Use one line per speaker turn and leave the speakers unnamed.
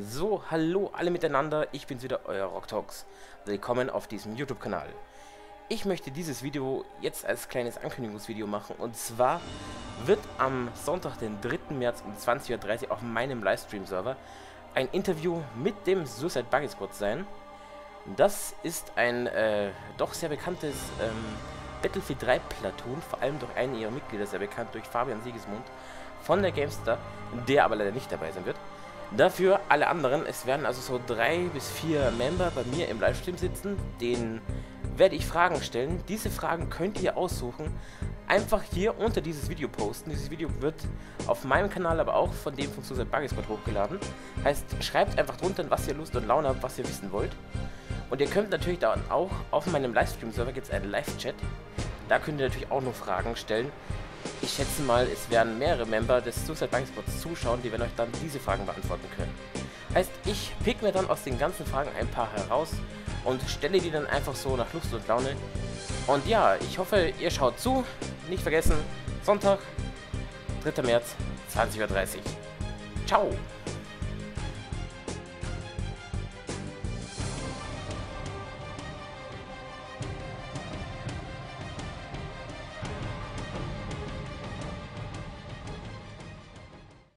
So, hallo alle miteinander, ich bin's wieder, euer Rocktalks. Willkommen auf diesem YouTube-Kanal. Ich möchte dieses Video jetzt als kleines Ankündigungsvideo machen und zwar wird am Sonntag, den 3. März um 20.30 Uhr auf meinem Livestream-Server ein Interview mit dem Suicide Buggy Squad sein. Das ist ein äh, doch sehr bekanntes ähm, Battlefield 3 Platoon, vor allem durch einen ihrer Mitglieder sehr bekannt, durch Fabian Siegesmund von der Gamestar, der aber leider nicht dabei sein wird. Dafür alle anderen, es werden also so drei bis vier Member bei mir im Livestream sitzen, denen werde ich Fragen stellen. Diese Fragen könnt ihr aussuchen, einfach hier unter dieses Video posten. Dieses Video wird auf meinem Kanal, aber auch von dem von Suicide Buggy hochgeladen. Heißt, schreibt einfach drunter, was ihr Lust und Laune habt, was ihr wissen wollt. Und ihr könnt natürlich dann auch auf meinem Livestream-Server gibt es einen Live-Chat. Da könnt ihr natürlich auch noch Fragen stellen. Ich schätze mal, es werden mehrere Member des Suicide Buggy Squads zuschauen, die werden euch dann diese Fragen beantworten können. Heißt, ich pick mir dann aus den ganzen Fragen ein paar heraus und stelle die dann einfach so nach Lust und Laune. Und ja, ich hoffe, ihr schaut zu. Nicht vergessen, Sonntag, 3. März, 20.30 Uhr. Ciao!